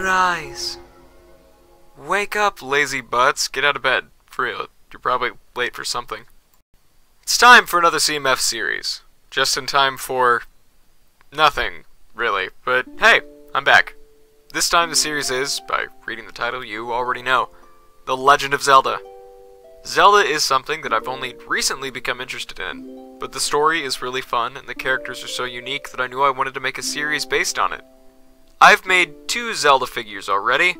your eyes. Wake up, lazy butts. Get out of bed. For real, you're probably late for something. It's time for another CMF series. Just in time for... nothing, really. But hey, I'm back. This time the series is, by reading the title you already know, The Legend of Zelda. Zelda is something that I've only recently become interested in, but the story is really fun and the characters are so unique that I knew I wanted to make a series based on it. I've made two Zelda figures already,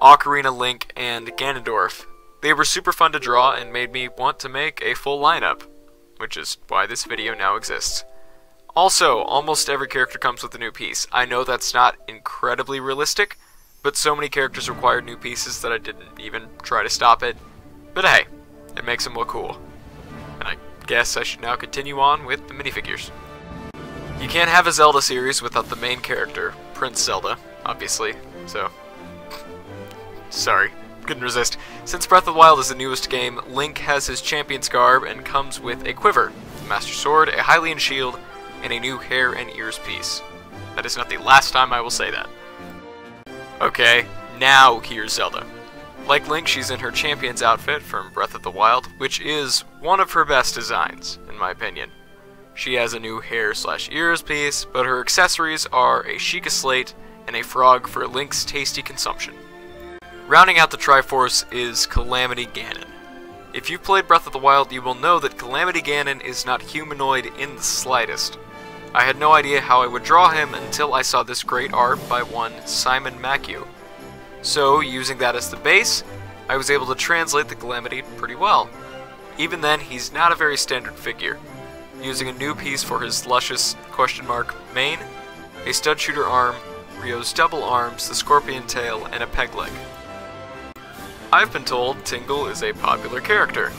Ocarina Link and Ganondorf. They were super fun to draw and made me want to make a full lineup, which is why this video now exists. Also, almost every character comes with a new piece. I know that's not incredibly realistic, but so many characters required new pieces that I didn't even try to stop it. But hey, it makes them look cool. And I guess I should now continue on with the minifigures. You can't have a Zelda series without the main character, Prince Zelda, obviously, so... Sorry, couldn't resist. Since Breath of the Wild is the newest game, Link has his champion's garb and comes with a quiver, a Master Sword, a Hylian shield, and a new hair and ears piece. That is not the last time I will say that. Okay, now here's Zelda. Like Link, she's in her champion's outfit from Breath of the Wild, which is one of her best designs, in my opinion. She has a new hair slash ears piece, but her accessories are a Sheikah slate and a frog for Link's tasty consumption. Rounding out the Triforce is Calamity Ganon. If you've played Breath of the Wild, you will know that Calamity Ganon is not humanoid in the slightest. I had no idea how I would draw him until I saw this great art by one Simon Mackue. So, using that as the base, I was able to translate the Calamity pretty well. Even then, he's not a very standard figure. Using a new piece for his luscious question mark mane, a stud shooter arm, Ryo's double arms, the scorpion tail, and a peg leg. I've been told Tingle is a popular character,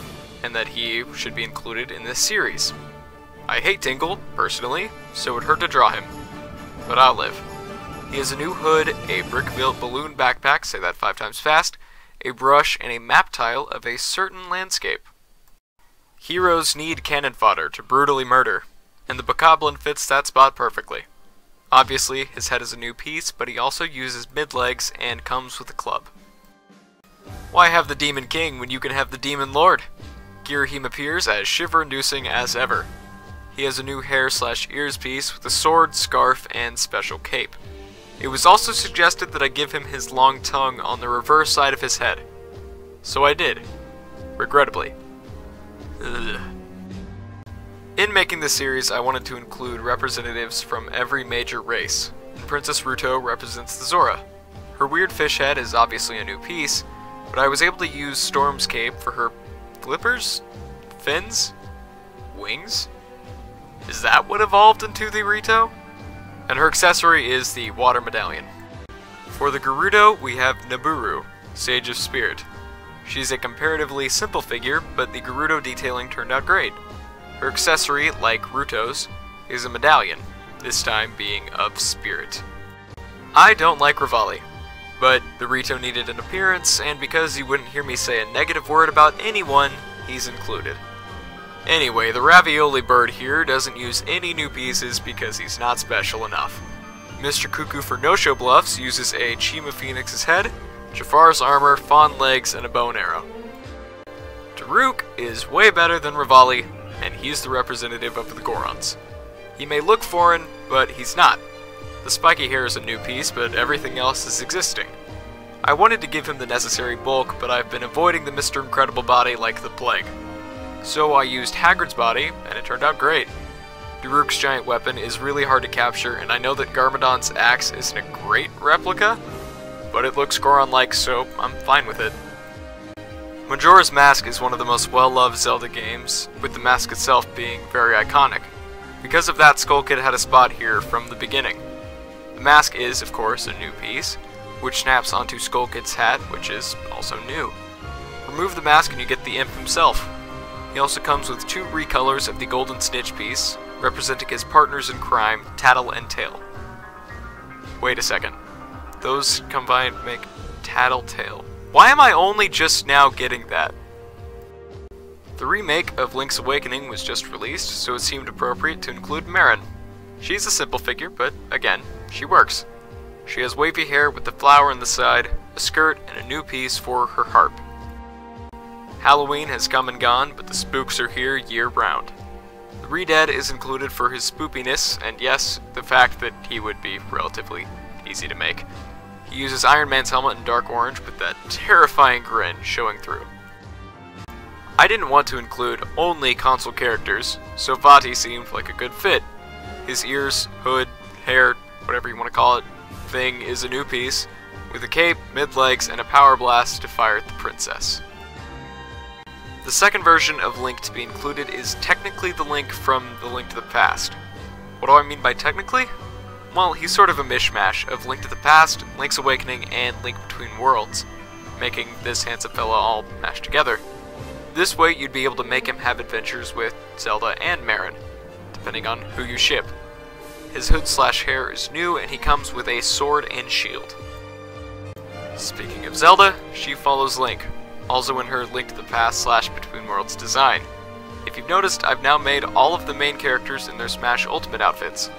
and that he should be included in this series. I hate Tingle, personally, so it hurt to draw him. But I'll live. He has a new hood, a brick-built balloon backpack, say that five times fast, a brush, and a map tile of a certain landscape. Heroes need cannon fodder to brutally murder, and the Bokoblin fits that spot perfectly. Obviously, his head is a new piece, but he also uses mid-legs and comes with a club. Why have the Demon King when you can have the Demon Lord? Ghirahim appears as shiver-inducing as ever. He has a new hair slash ears piece with a sword, scarf, and special cape. It was also suggested that I give him his long tongue on the reverse side of his head. So I did. Regrettably. Ugh. In making this series, I wanted to include representatives from every major race, Princess Ruto represents the Zora. Her weird fish head is obviously a new piece, but I was able to use Storm's cape for her flippers? Fins? Wings? Is that what evolved into the Rito? And her accessory is the water medallion. For the Gerudo, we have Nabooru, Sage of Spirit. She's a comparatively simple figure, but the Gerudo detailing turned out great. Her accessory, like Ruto's, is a medallion, this time being of spirit. I don't like Revali, but the Rito needed an appearance, and because you wouldn't hear me say a negative word about anyone, he's included. Anyway, the ravioli bird here doesn't use any new pieces because he's not special enough. Mr. Cuckoo for no-show bluffs uses a Chima Phoenix's head, Jafar's armor, fawn legs, and a bow and arrow. Daruk is way better than Revali, and he's the representative of the Gorons. He may look foreign, but he's not. The spiky hair is a new piece, but everything else is existing. I wanted to give him the necessary bulk, but I've been avoiding the Mr. Incredible body like the plague. So I used Hagrid's body, and it turned out great. Daruk's giant weapon is really hard to capture, and I know that Garmadon's axe isn't a great replica, but it looks Goron-like, so I'm fine with it. Majora's Mask is one of the most well-loved Zelda games, with the mask itself being very iconic. Because of that, Skull Kid had a spot here from the beginning. The mask is, of course, a new piece, which snaps onto Skull Kid's hat, which is also new. Remove the mask and you get the imp himself. He also comes with two recolors of the Golden Snitch piece, representing his partners in crime, Tatl and Tael. Wait a second. Those combined make Tattletale. Why am I only just now getting that? The remake of Link's Awakening was just released, so it seemed appropriate to include Marin. She's a simple figure, but again, she works. She has wavy hair with the flower in the side, a skirt, and a new piece for her harp. Halloween has come and gone, but the spooks are here year round. The Redead is included for his spoopiness, and yes, the fact that he would be relatively easy to make. Uses Iron Man's helmet in dark orange with that terrifying grin showing through. I didn't want to include only console characters, so Vaati seemed like a good fit. His ears, hood, hair, whatever you want to call it, thing is a new piece, with a cape, mid-legs, and a power blast to fire at the princess. The second version of Link to be included is technically the Link from The Link to the Past. What do I mean by technically? Well, he's sort of a mishmash of Link to the Past, Link's Awakening, and Link Between Worlds, making this handsome fella all mashed together. This way, you'd be able to make him have adventures with Zelda and Marin, depending on who you ship. His hood slash hair is new, and he comes with a sword and shield. Speaking of Zelda, she follows Link, also in her Link to the Past slash Between Worlds design. If you've noticed, I've now made all of the main characters in their Smash Ultimate outfits.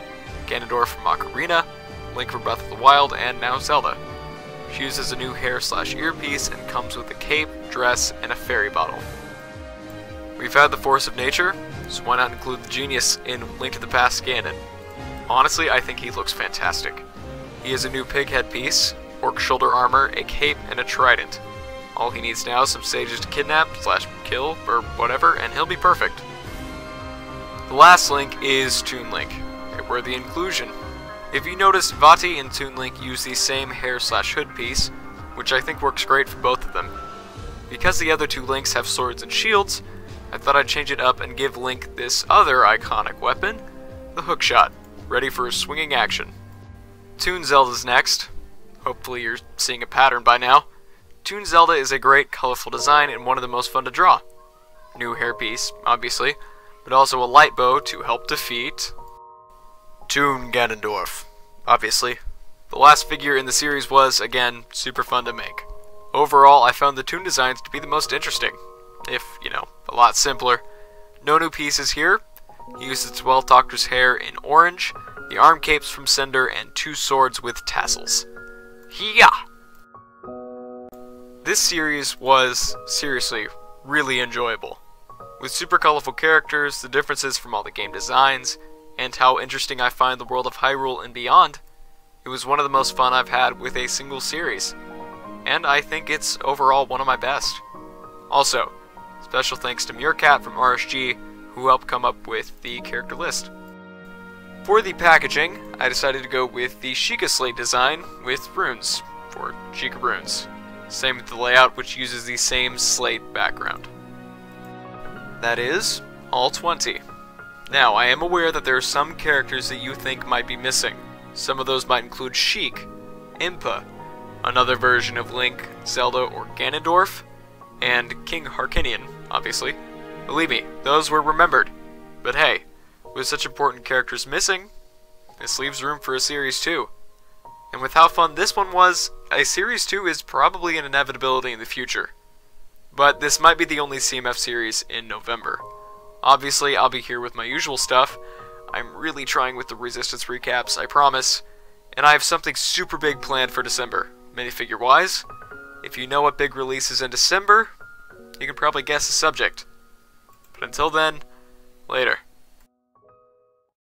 Ganondorf from Ocarina, Link from Breath of the Wild, and now Zelda. She uses a new hair slash earpiece and comes with a cape, dress, and a fairy bottle. We've had the force of nature, so why not include the genius in Link to the Past Ganon? Honestly, I think he looks fantastic. He has a new pig head piece, orc shoulder armor, a cape, and a trident. All he needs now is some sages to kidnap, slash kill, or whatever, and he'll be perfect. The last link is Toon Link, a worthy inclusion. If you notice, Vaati and Toon Link use the same hair slash hood piece, which I think works great for both of them. Because the other two links have swords and shields, I thought I'd change it up and give Link this other iconic weapon, the hookshot ready for a swinging action. Toon Zelda's next. Hopefully you're seeing a pattern by now. Toon Zelda is a great, colorful design and one of the most fun to draw. New hairpiece, obviously, but also a light bow to help defeat... Toon Ganondorf, obviously. The last figure in the series was, again, super fun to make. Overall, I found the Toon designs to be the most interesting. If, you know, a lot simpler. No new pieces here, he uses 12 Doctor's hair in orange, the arm capes from Cinder, and two swords with tassels. Yeah! This series was, seriously, really enjoyable. With super colorful characters, the differences from all the game designs, and how interesting I find the world of Hyrule and beyond, it was one of the most fun I've had with a single series. And I think it's overall one of my best. Also, special thanks to Meerkat from RSG who helped come up with the character list. For the packaging, I decided to go with the Sheikah Slate design with runes, for Sheikah runes. Same with the layout, which uses the same slate background. That is, all 20. Now, I am aware that there are some characters that you think might be missing. Some of those might include Sheik, Impa, another version of Link, Zelda, or Ganondorf, and King Harkinian, obviously. Believe me, those were remembered. But hey, with such important characters missing, this leaves room for a Series 2. And with how fun this one was, a Series 2 is probably an inevitability in the future. But this might be the only CMF series in November. Obviously, I'll be here with my usual stuff. I'm really trying with the Resistance recaps, I promise. And I have something super big planned for December, minifigure wise. If you know what big releases in December, you can probably guess the subject. But until then, later.